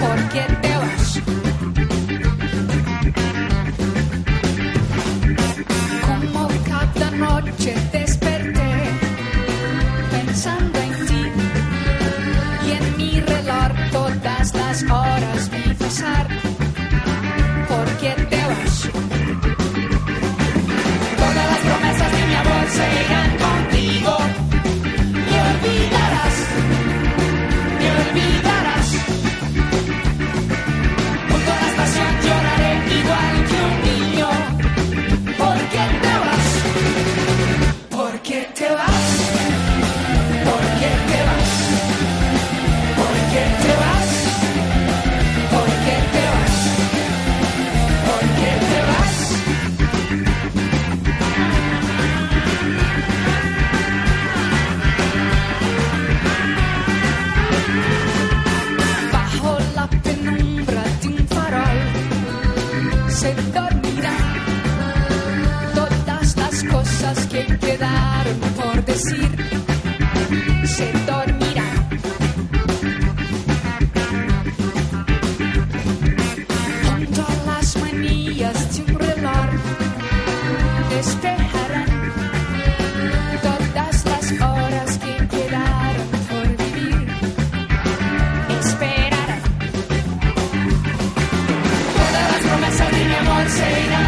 porque te vas. Como cada noche desperté pensando en ti. se dormirá. Junto a las manillas de un reloj despejarán todas las horas que quedaron por vivir. Esperarán. Todas las promesas de mi amor.